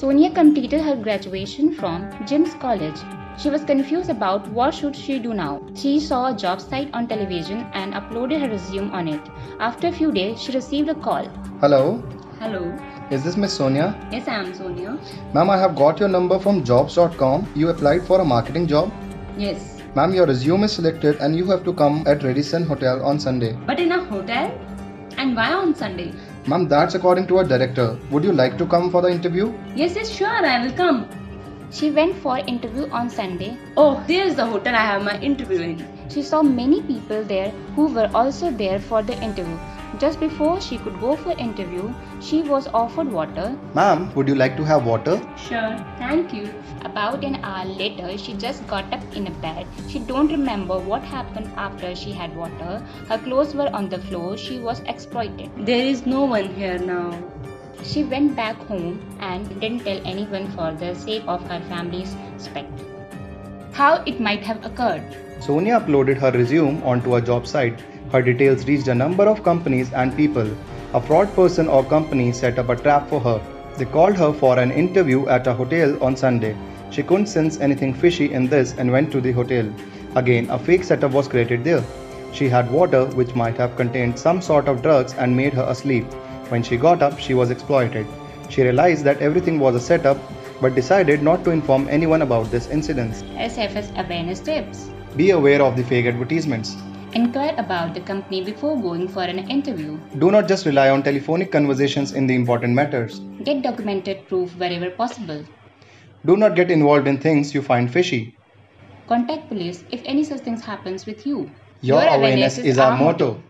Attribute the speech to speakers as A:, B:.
A: Sonia completed her graduation from Jim's College. She was confused about what should she do now. She saw a job site on television and uploaded her resume on it. After a few days, she received a call.
B: Hello,
A: Hello.
B: is this Miss Sonia?
A: Yes, I am Sonia.
B: Ma'am, I have got your number from jobs.com. You applied for a marketing job.
A: Yes.
B: Ma'am, your resume is selected and you have to come at Radisson Hotel on Sunday.
A: But in a hotel? And why on Sunday?
B: Ma'am, that's according to our director. Would you like to come for the interview?
A: Yes, yes, sure, I will come. She went for interview on Sunday. Oh, there's the hotel I have my interview in. She saw many people there who were also there for the interview. Just before she could go for interview, she was offered water.
B: Ma'am, would you like to have water?
A: Sure, thank you. About an hour later, she just got up in a bed. She don't remember what happened after she had water. Her clothes were on the floor. She was exploited.
C: There is no one here now.
A: She went back home and didn't tell anyone for the sake of her family's respect. How it might have occurred.
B: Sonia uploaded her resume onto a job site. Her details reached a number of companies and people. A fraud person or company set up a trap for her. They called her for an interview at a hotel on Sunday. She couldn't sense anything fishy in this and went to the hotel. Again, a fake setup was created there. She had water which might have contained some sort of drugs and made her asleep. When she got up, she was exploited. She realized that everything was a setup but decided not to inform anyone about this incident.
A: SIFS awareness tips.
B: Be aware of the fake advertisements.
A: Inquire about the company before going for an interview.
B: Do not just rely on telephonic conversations in the important matters.
A: Get documented proof wherever possible.
B: Do not get involved in things you find fishy.
A: Contact police if any such things happens with you.
B: Your, awareness, is our motto.